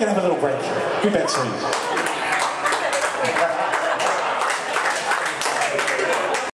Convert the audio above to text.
going to have a little break. Good bet, Steve.